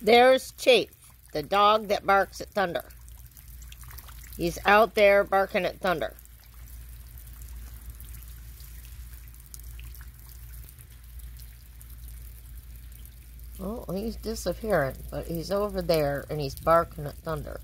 There's Chief, the dog that barks at thunder. He's out there barking at thunder. Oh, he's disappearing, but he's over there and he's barking at thunder.